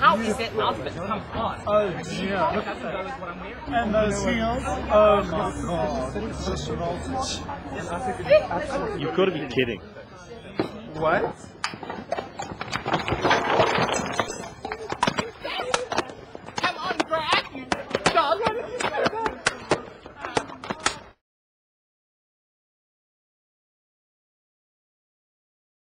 How is it outfit? Come on. Oh, yeah. Look at that. And those heels. Oh my god. Just voltage. You've got to be kidding. What?